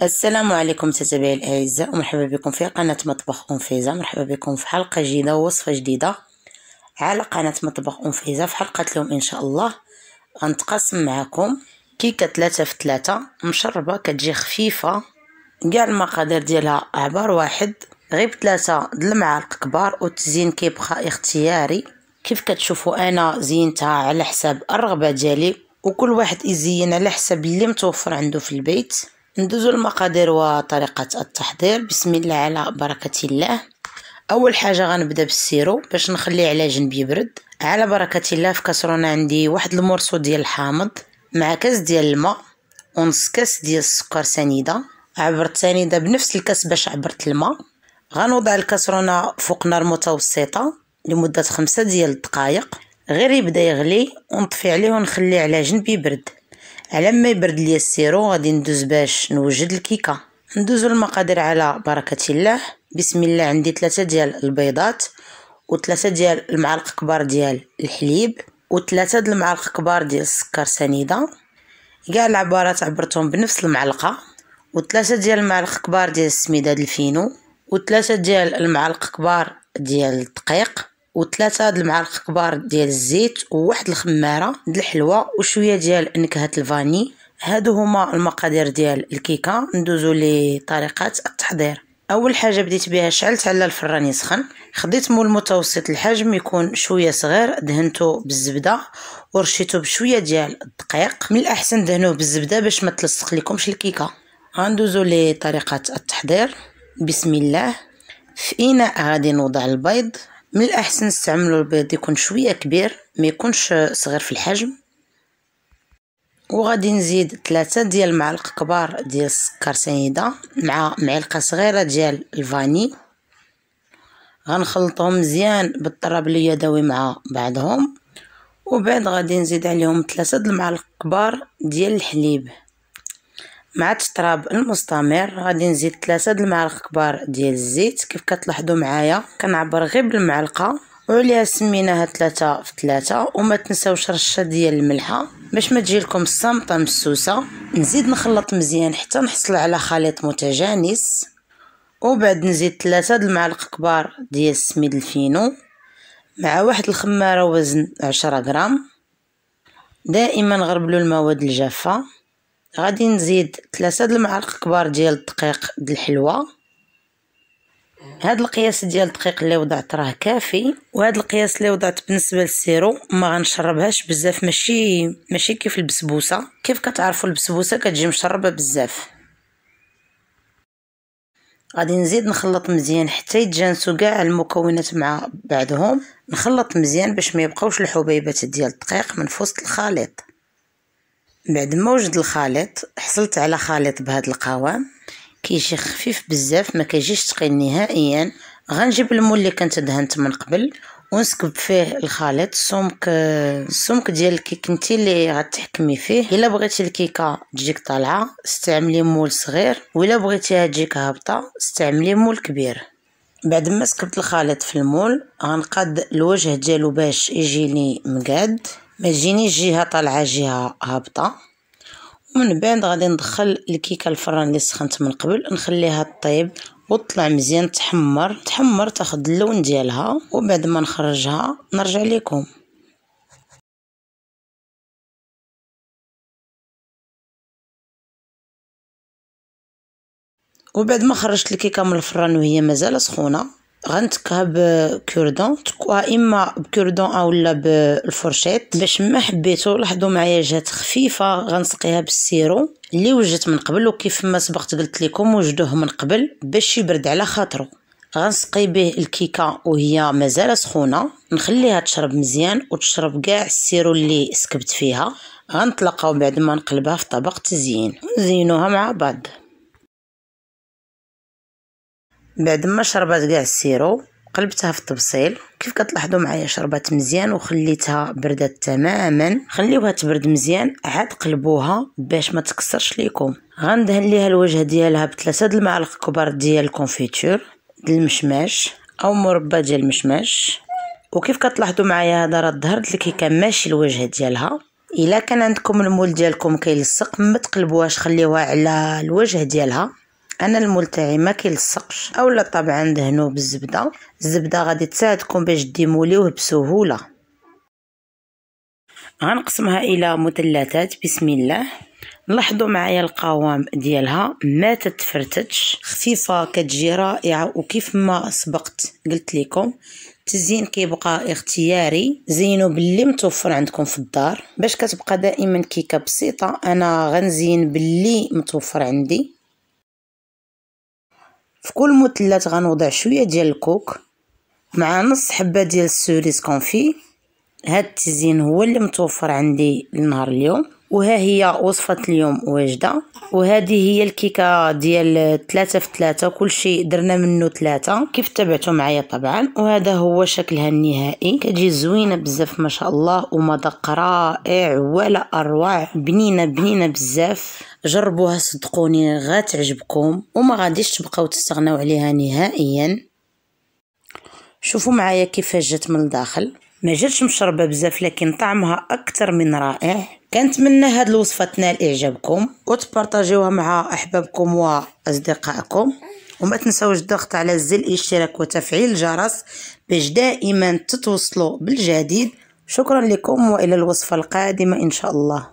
السلام عليكم متابعي الأعزاء ومرحبا بكم في قناة مطبخ ام فيزا مرحبا بكم في حلقة جديدة ووصفة جديدة على قناة مطبخ ام فيزا في حلقة اليوم إن شاء الله. غنتقاسم معكم كيكة ثلاثة في ثلاثة مشربة كتجي خفيفة كاع المقادير ديالها عبار واحد. غير بثلاثة د المعالق كبار والتزيين كيبقى اختياري. كيف كتشوفوا أنا زينتها على حساب الرغبة ديالي وكل واحد يزين على حسب اللي متوفر عنده في البيت. ندوزو المقادير وطريقة التحضير. بسم الله على بركة الله. أول حاجة غنبدأ بالسيرو باش نخليه على جنب يبرد. على بركة الله في كاسرونة عندي واحد المرصو ديال الحامض مع كاس ديال الماء ونص كاس ديال السكر سنيدة. عبرت سنيدة بنفس الكاس باش عبرت الماء. غنوضع الكاسرونة فوق نار متوسطة لمدة خمسة ديال الدقائق غير يبدأ يغلي ونطفي عليه ونخليه على جنب يبرد. على ما يبرد لي السيرو غادي ندوز باش نوجد الكيكة. ندوزو المقادير على بركة الله. بسم الله عندي ثلاثة ديال البيضات وثلاثة ديال المعالق كبار ديال الحليب وثلاثة د المعالق كبار ديال السكر سنيدة. كاع العبارات عبرتهم بنفس المعلقة. وثلاثة ديال المعالق كبار ديال السميدة ديال الفينو وثلاثة ديال المعالق كبار ديال الدقيق. وثلاثة د المعالق كبار ديال الزيت وواحد الخمارة د الحلوى وشوية ديال نكهة الفاني. هادو هما المقادير ديال الكيكة. ندوزو لطريقة التحضير. أول حاجة بديت بها شعلت على الفران يسخن. خديت مول متوسط الحجم يكون شوية صغير دهنته بالزبدة ورشيته بشوية ديال الدقيق. من الأحسن دهنوه بالزبدة باش ما تلصق لكمش الكيكة. غندوزو لطريقة التحضير. بسم الله. في اناء غادي نوضع البيض. من الأحسن نستعملوا البيض يكون شوية كبير ما يكونش صغير في الحجم. وغادي نزيد ثلاثة ديال المعالق كبار ديال السكر سنيده مع معلقة صغيرة ديال الفاني. غنخلطهم مزيان بالطراب اليدوي مع بعضهم. وبعد غادي نزيد عليهم ثلاثة د المعالق كبار ديال الحليب. مع التطراب المستمر غادي نزيد ثلاثة د المعالق كبار ديال الزيت. كيف كتلاحظوا معايا كنعبر غير بالمعلقة. وعليها سميناها ثلاثة في ثلاثة وما تنساوش رشة ديال الملحة. باش ما تجي لكم الصامطة مسوسة نزيد نخلط مزيان حتى نحصل على خليط متجانس. وبعد نزيد ثلاثة د المعالق كبار ديال السميد الفينو مع واحد الخمارة وزن عشرة غرام. دائما غربلوا المواد الجافة. غادي نزيد ثلاثة د المعالق كبار ديال الدقيق د الحلوى هاد القياس ديال الدقيق اللي وضعت راه كافي وهاد القياس اللي وضعت بالنسبة للسيرو ما غنشربهاش بزاف ماشي ماشي كيف البسبوسة. كيف كتعرفوا البسبوسة كتجي مشربة بزاف. غادي نزيد نخلط مزيان حتى يتجانسوا كاع المكونات مع بعضهم. نخلط مزيان باش ما يبقاوش الحبيبات ديال الدقيق من وسط الخليط. بعد ما وجد الخليط حصلت على خليط بهذا القوام. كيجي خفيف بزاف ما كيجيش ثقيل نهائيا. غنجيب المول اللي كنت دهنت من قبل ونسكب فيه الخليط. السمك السمك ديال الكيك انت اللي غتحكمي فيه. إلا بغيتي الكيكة تجيك طالعة استعملي مول صغير. ولا بغيتيها تجيك هابطة استعملي مول كبير. بعد ما سكبت الخليط في المول غنقاد الوجه ديالو باش يجيني مقاد. ما تجينيش جهة طالعة جهة هابطة. ومن بعد غادي ندخل الكيكة الفران اللي سخنت من قبل. نخليها طيب وطلع مزيان تحمر. تحمر تاخد اللون ديالها وبعد ما نخرجها نرجع لكم وبعد ما خرجت الكيكة من الفران وهي مازال سخونة غنتكها بكوردون تكوها إما بكوردون اولا بالفرشيط باش ما حبيتو لاحظوا معايا جات خفيفة غنسقيها بال sirop اللي وجدت من قبل وكيف ما سبقت قلت لكم وجدوه من قبل باش يبرد على خاطرو. غنسقي به الكيكة وهي مازال سخونة نخليها تشرب مزيان وتشرب كاع ال sirop اللي سكبت فيها. غنطلقها بعد ما نقلبها في طبق تزيين. نزينوها مع بعض. بعد ما شربات كاع ال sirop قلبتها في الطبسيل كيف كتلاحظوا معايا شربات مزيان وخليتها بردت تماما. خليوها تبرد مزيان عاد قلبوها باش ما تكسرش ليكم. غندهن ليها الوجه ديالها بثلاثه د المعالق كبار ديال ال confiture ديال المشماش أو مربى ديال المشماش. وكيف كتلاحظوا معايا هذا راه ظهرت الكيكه ماشي الوجه ديالها. إلا كان عندكم ال moule ديالكم كيلصق ما تقلبوهاش خليوها على الوجه ديالها. أنا ما كيلصقش. أولا طبعا دهنوه بالزبده الزبدة. غادي تساعدكم باش ديموليوه بسهولة. غنقسمها إلى مثلثات. بسم الله. نلاحظوا معايا القوام ديالها. ما تتفرتتش. خفيفة كتجي رائعة. وكيف ما سبقت قلت لكم التزيين كيبقى اختياري. زينوا باللي متوفر عندكم في الدار. باش كتبقى دائما كيكة بسيطة أنا غنزين باللي متوفر عندي. في كل مثلث غنوضع شوية ديال الكوك مع نص حبة ديال السوريس كونفي هاد التزيين هو اللي متوفر عندي لنهار اليوم. وها هي وصفة اليوم واجدة. وهذه هي الكيكة ديال ثلاثة في ثلاثة كل شيء درنا منه ثلاثة كيف تبعتوا معايا طبعا؟ وهذا هو شكلها النهائي. كتجي زوينة بزاف ما شاء الله ومذاق رائع ولا أروع. بنينة بنينة بزاف. جربوها صدقوني غتعجبكم وما غاديش تبقاو تستغناو عليها نهائيا. شوفوا معايا كيفاش جات من الداخل. ما جاتش مشربة بزاف لكن طعمها أكثر من رائع. كنتمنى هاد الوصفة تنال اعجابكم وتبارطاجيوها مع أحبابكم وأصدقائكم. وما تنساوش الضغط على زر الاشتراك وتفعيل الجرس باش دائما تتوصلوا بالجديد. شكرا لكم وإلى الوصفة القادمة إن شاء الله.